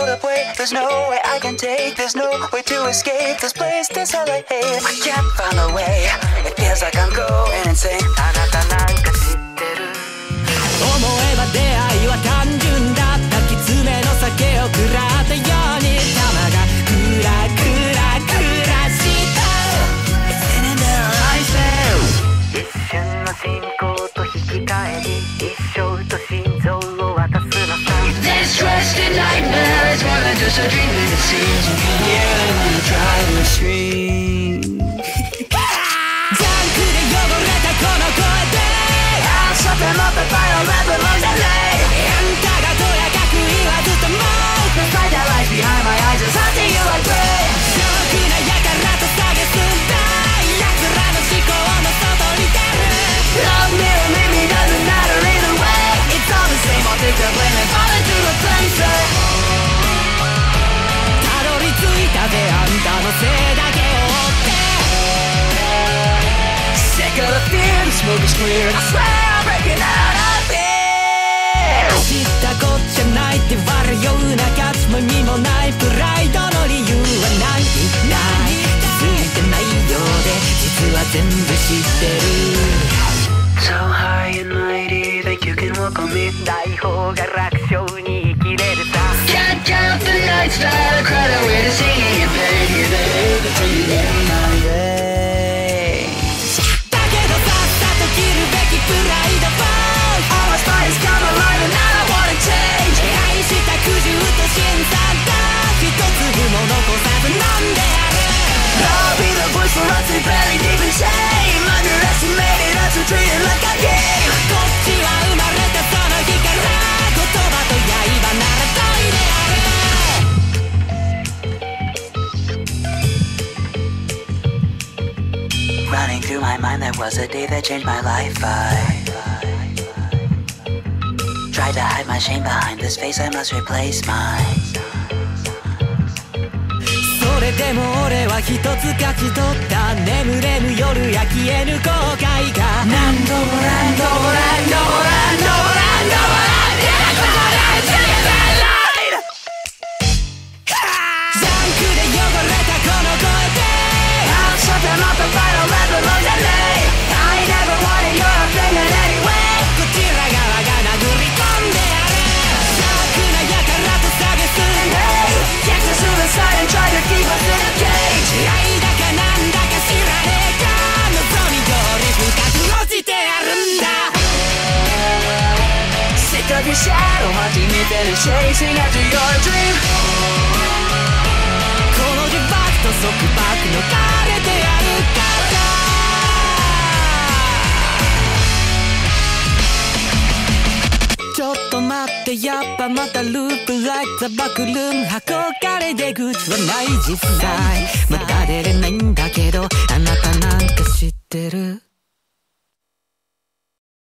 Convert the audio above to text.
hold up, wait. There's no way I can take. There's no way to escape this place. This hell I hate. I can't find a way. It feels like I'm going insane. Na, a dream and it seems you can hear it when you drive the stream ジャンクで汚れたこの声で I'll shut them up if I don't let them lose smoke is clear I swear I'm breaking out of here 知ったこっちゃないって悪いような価値も意味もないプライドの理由はないない気づいてないようで実は全部知ってる So high and mighty that you can walk on me 大方が楽 through my mind, there was a day that changed my life. I tried to hide my shame behind this face, I must replace mine. それでも俺は一つ勝ち取った眠れぬ夜や消えぬ後悔が何度も何度も何度も shadow 初めてで chasing after your バッグと束縛の陰であるか「ちょっと待ってやっぱまたループ」「ライザバックルーム」「箱れ出口はない実際」「また出れないんだけどあなたなんか知ってる」